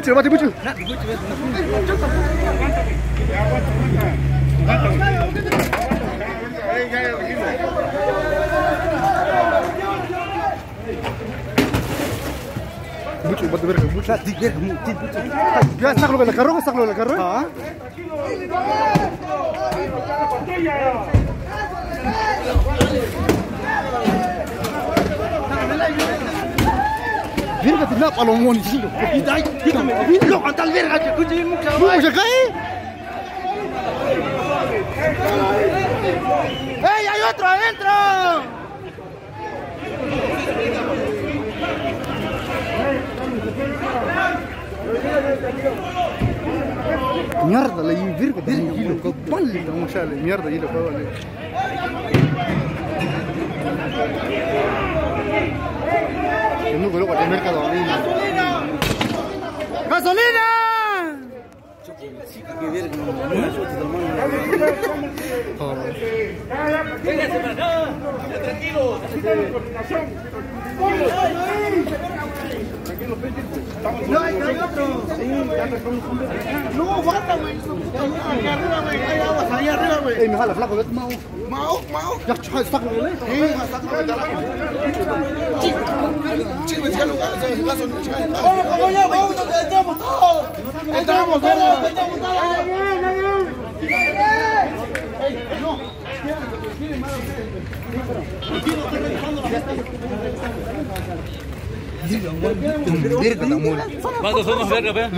Dibujul, mati dibujul. Nak, dibujul. Mucho, ba't berga? Mucho. Di berga, mucho. Ya, saklo ka na karo, saklo na Verga, te napa lo dígame, lo anda al verga, que escuche mucho. ¿Cómo se cae? ¡Ey, hay otro adentro! Mierda, la verga, verga, hilo, vamos a mierda, hilo, vale. No creo que el mercado ¡Gasolina! ¡Gasolina! No, hay otro. No, güey. Arriba, güey. Hay aguas arriba, güey. Ey, me jala, flaco, vete, Mao. Mao, Mao. Ya, está con. Sí, está con el entramos todos. Entramos todos. Entramos todos. ¿Cuántos son los vergas, ve?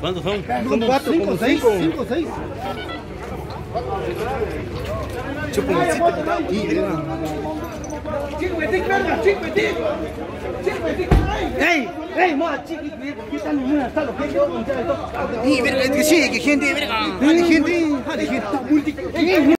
¿Cuántos son? Son cuatro, como seis. Cinco, seis. ¡Ey! ¡Ey, ma! Chiqui, ¿qué tal? Mira, está lo que yo Y verga, sí, que gente, verga. Gente, gente.